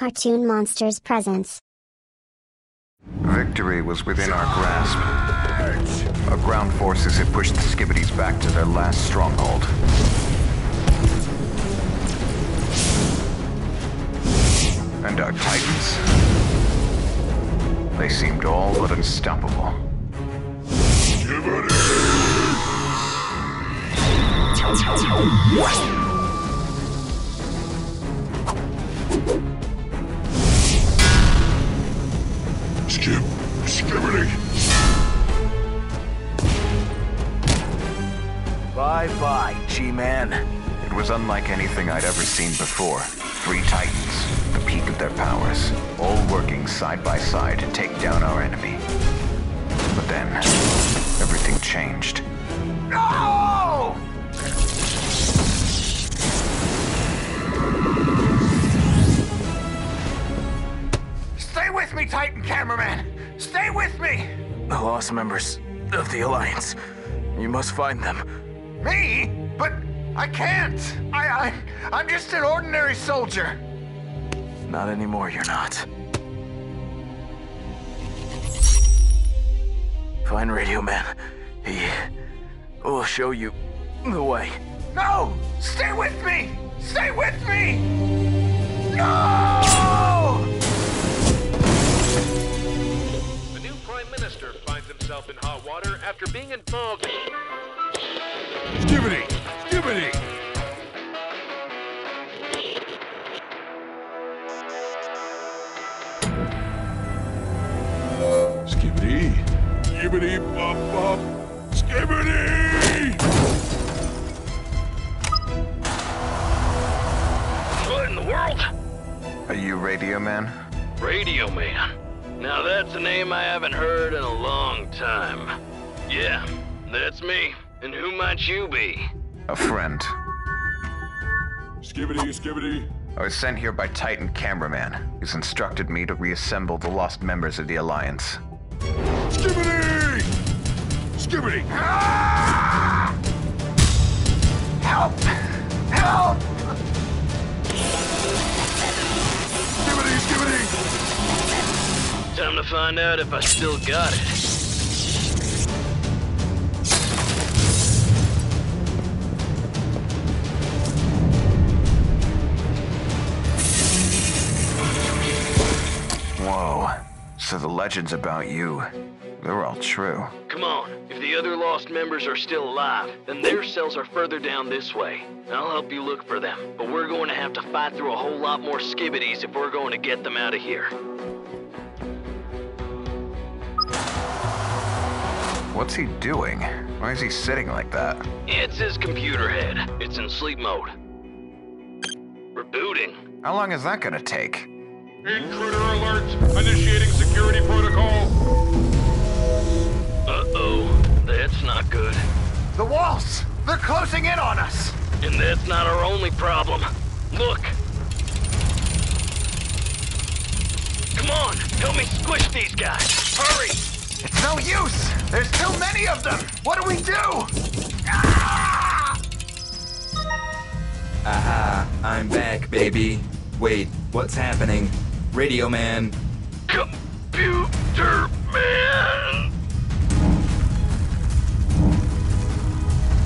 Cartoon Monsters presents. Victory was within our grasp. Our ground forces had pushed the Skibidis back to their last stronghold. And our titans. They seemed all but unstoppable. Skip, skibidi. Bye bye, G-Man. It was unlike anything I'd ever seen before. Three titans, the peak of their powers, all working side by side to take down our enemy. But then, everything changed. No! Stay with me, Titan Cameraman! Stay with me! The lost members of the Alliance. You must find them. Me? But I can't! I, I, I'm just an ordinary soldier! Not anymore, you're not. Find Radio Man. He will show you the way. No! Stay with me! Stay with me! No! Himself in hot water after being involved in... Skibidi, skibidi. Skibidi, skibidi, bop, bop. Skibidi! What in the world? Are you Radio Man? Radio Man. Now that's a name I haven't heard in a long time. Yeah, that's me. And who might you be? A friend. Skibidi, skibidi. I was sent here by Titan Cameraman, who's instructed me to reassemble the lost members of the Alliance. Skibidi! Skibidi! Help! Help! Time to find out if I still got it. Whoa. So the legends about you, they're all true. Come on, if the other lost members are still alive, then their cells are further down this way. I'll help you look for them, but we're going to have to fight through a whole lot more skibidis if we're going to get them out of here. What's he doing? Why is he sitting like that? It's his computer head. It's in sleep mode. Rebooting. How long is that gonna take? Intruder alert! Initiating security protocol! Uh-oh, that's not good. The walls! They're closing in on us! And that's not our only problem. Look! Come on, help me squish these guys! Hurry! It's no use! There's too many of them! What do we do? Ah! Aha, I'm back, baby. Wait, what's happening? Radio Man. Computer man!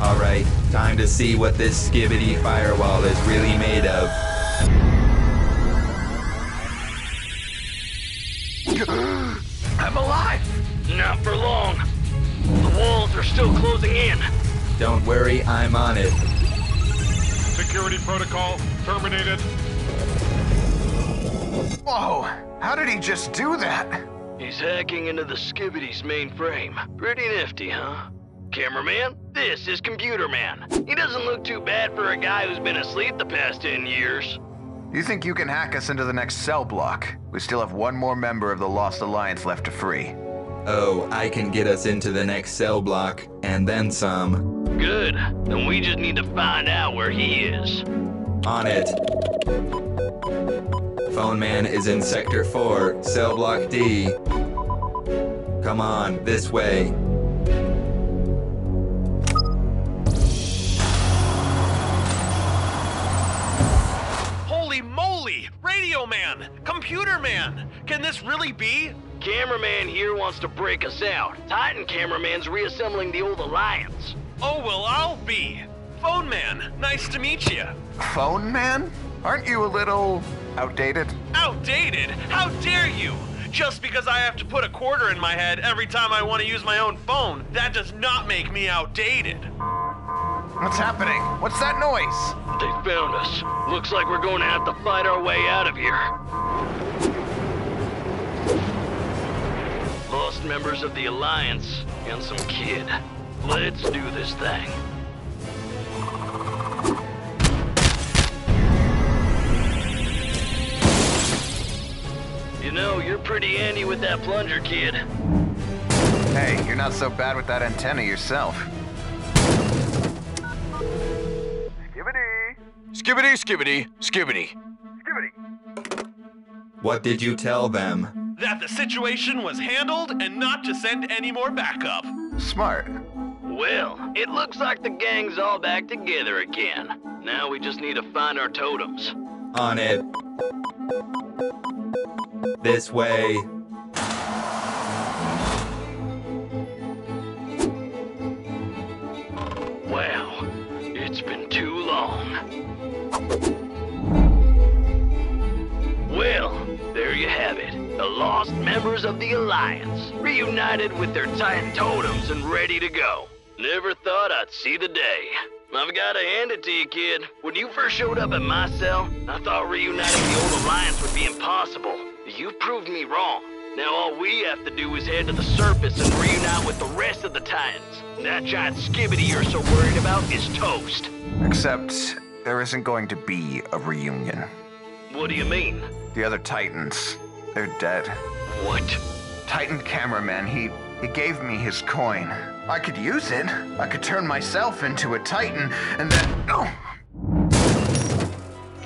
Alright, time to see what this skibidi firewall is really made of. Not for long. The walls are still closing in. Don't worry, I'm on it. Security protocol terminated. Whoa! How did he just do that? He's hacking into the Skibidi's mainframe. Pretty nifty, huh? Cameraman, this is Computer Man. He doesn't look too bad for a guy who's been asleep the past 10 years. You think you can hack us into the next cell block? We still have one more member of the Lost Alliance left to free. Oh, I can get us into the next cell block, and then some. Good. Then we just need to find out where he is. On it. Phone Man is in Sector 4, Cell Block D. Come on, this way. Computer Man! Can this really be? Cameraman here wants to break us out. Titan Cameraman's reassembling the old Alliance. Oh, well, I'll be. Phone Man, nice to meet you. Phone man? Aren't you a little outdated? Outdated? How dare you? Just because I have to put a quarter in my head every time I want to use my own phone, that does not make me outdated. What's happening? What's that noise? They found us. Looks like we're going to have to fight our way out of here. Lost members of the Alliance and some kid. Let's do this thing. You know, you're pretty handy with that plunger, kid. Hey, you're not so bad with that antenna yourself. Skibidi! Skibidi, skibidi, skibidi. Skibidi! What did you tell them? That the situation was handled and not to send any more backup. Smart. Well, it looks like the gang's all back together again. Now we just need to find our totems. On it. This way. Wow, it's been too long. Members of the Alliance, reunited with their Titan totems and ready to go. Never thought I'd see the day. I've gotta hand it to you, kid. When you first showed up at my cell, I thought reuniting the old Alliance would be impossible. You proved me wrong. Now all we have to do is head to the surface and reunite with the rest of the Titans. That giant skibidi you're so worried about is toast. Except there isn't going to be a reunion. What do you mean? The other Titans, they're dead. What? Titan cameraman, he he gave me his coin. I could use it. I could turn myself into a Titan, and then oh,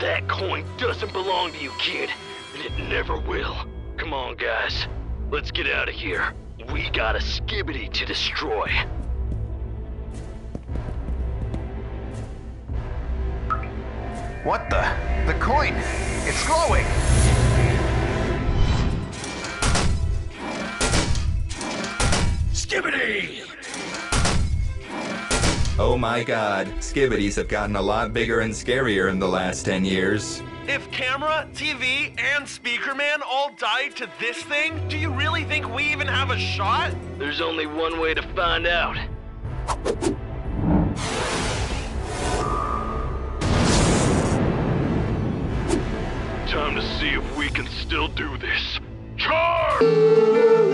That coin doesn't belong to you, kid. And it never will. Come on, guys. Let's get out of here. We got a skibidi to destroy. what the? The coin! It's glowing! Skibidi! Oh my god, skibidis have gotten a lot bigger and scarier in the last 10 years. If camera, TV, and speaker man all died to this thing, do you really think we even have a shot? There's only one way to find out. Time to see if we can still do this. Charge!